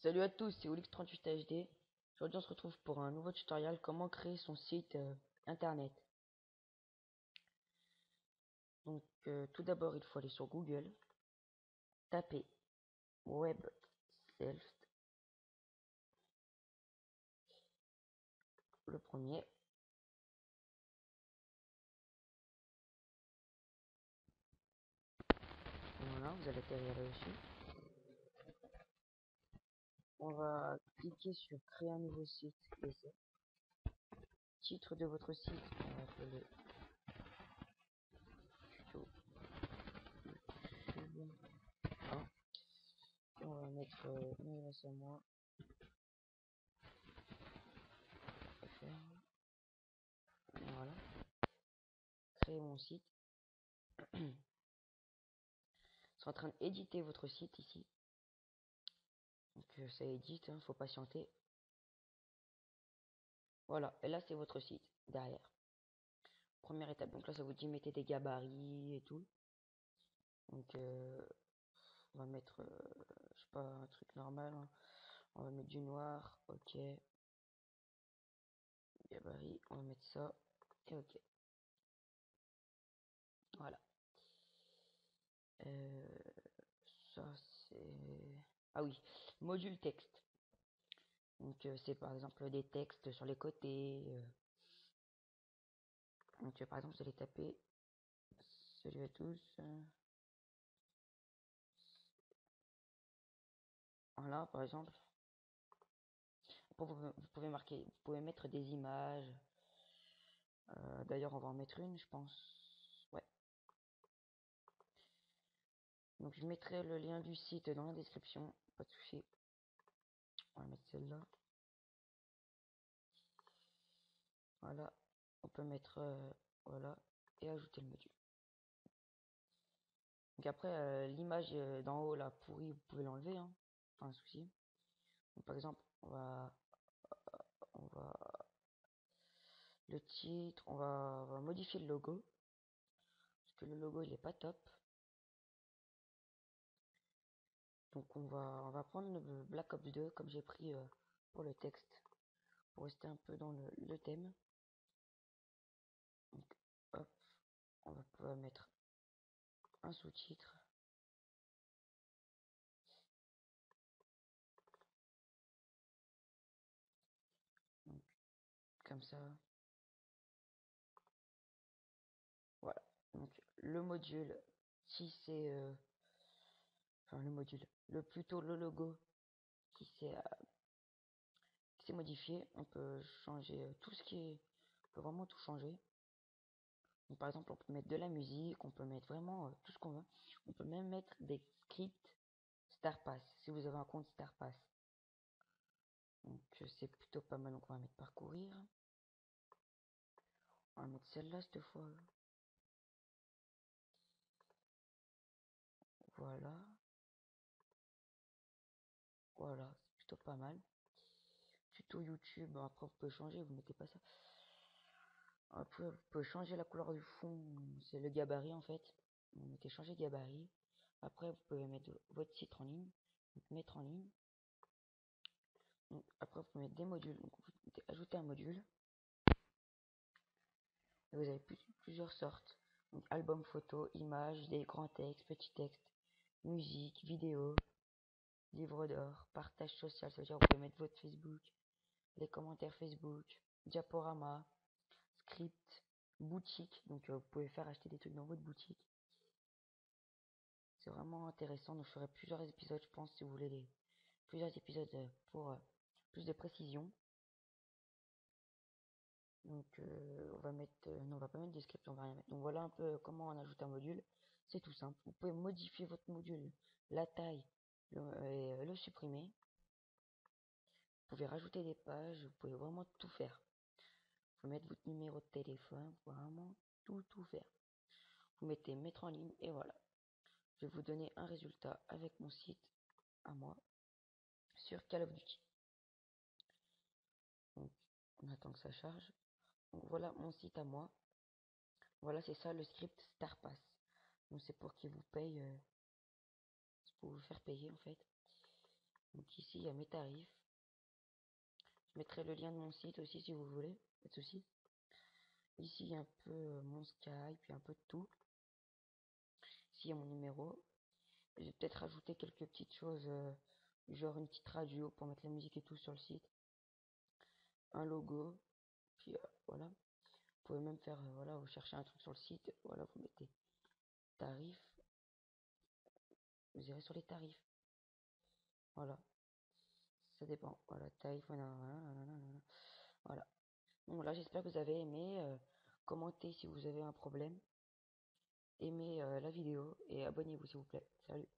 Salut à tous, c'est Olix38HD. Aujourd'hui, on se retrouve pour un nouveau tutoriel comment créer son site euh, internet. Donc, euh, tout d'abord, il faut aller sur Google, taper web self, le premier. Voilà, vous allez atterrir là-dessus. On va cliquer sur créer un nouveau site Titre de votre site, on va On va mettre euh. Voilà. Créer mon site. C'est en train d'éditer votre site ici. Donc euh, ça édite, hein, faut patienter. Voilà, et là c'est votre site derrière. Première étape, donc là ça vous dit mettez des gabarits et tout. Donc euh, on va mettre, euh, je sais pas, un truc normal. Hein. On va mettre du noir, ok. Gabarit, on va mettre ça, et ok. Voilà. ça c'est... Ah oui, module texte. Donc euh, c'est par exemple des textes sur les côtés. Euh. Donc par exemple vous allez taper Salut à tous. Voilà par exemple. Vous, pouvez marquer, vous pouvez mettre des images. Euh, d'ailleurs on va en mettre une je pense. Donc je mettrai le lien du site dans la description, pas de souci. On va mettre celle-là. Voilà, on peut mettre euh, voilà et ajouter le module. Donc après euh, l'image euh, d'en haut là pourrie, vous pouvez l'enlever, hein, pas un souci. par exemple, on va on va le titre, on va, on va modifier le logo parce que le logo il est pas top. Donc on va, on va prendre le Black Ops 2 comme j'ai pris euh, pour le texte, pour rester un peu dans le, thème. On va pouvoir mettre un sous-titre. Comme ça. Voilà. Donc le module, si c'est... Euh, le module, le plutôt le logo qui s'est euh, modifié. On peut changer euh, tout ce qui est, on peut vraiment tout changer. Par exemple, on peut mettre de la musique, on peut mettre vraiment euh, tout ce qu'on veut. On peut même mettre des scripts StarPass si vous avez un compte StarPass. Donc c'est plutôt pas mal. Donc on va mettre parcourir. On va mettre celle-là cette fois. Voilà, c'est plutôt pas mal. Tuto YouTube, après vous pouvez changer, vous mettez pas ça. Après vous pouvez changer la couleur du fond, c'est le gabarit en fait. Vous mettez changer gabarit. Après vous pouvez mettre votre site en ligne, mettre en ligne. après vous pouvez mettre des modules, vous mettez ajouter un module. Et vous avez plusieurs sortes. Donc album photo, images, des grands textes, petits textes, musique, vidéo, livre d'or, partage social, ça veut dire vous pouvez mettre votre Facebook, les commentaires Facebook, diaporama, script, boutique, donc euh, vous pouvez faire acheter des trucs dans votre boutique. C'est vraiment intéressant, donc je ferai plusieurs épisodes, je pense, si vous voulez plusieurs épisodes euh, pour euh, plus de précision. Donc on va mettre, non on va pas mettre des scripts, on va rien mettre. Donc voilà un peu comment on ajoute un module. C'est tout simple. Vous pouvez modifier votre module, la taille, le, et le supprimer. Vous pouvez rajouter des pages, vous pouvez vraiment tout faire. Vous pouvez mettre votre numéro de téléphone, vraiment tout tout faire. Vous mettez mettre en ligne et voilà. Je vais vous donner un résultat avec mon site à moi sur Call of Duty. On attend que ça charge. Voilà mon site à moi. Voilà, c'est ça le script StarPass. Donc c'est pour qu'il vous paye, euh, vous faire payer en fait. Donc ici, il y mes tarifs. Je mettrai le lien de mon site aussi si vous voulez, pas de souci. Ici, un peu euh, mon Skype, puis un peu de tout. Ici, il y a mon numéro. Je vais peut-être rajouter quelques petites choses, euh, genre une petite radio pour mettre la musique et tout sur le site. Un logo, puis euh, voilà. Vous pouvez même faire, voilà, vous cherchez un truc sur le site, voilà, vous mettez tarif. Vous irez sur les tarifs. Voilà. Ça dépend. Voilà, tarif, voilà. Bon, voilà, j'espère que vous avez aimé. Euh, commentez si vous avez un problème. Aimez euh, la vidéo et abonnez-vous s'il vous plaît. Salut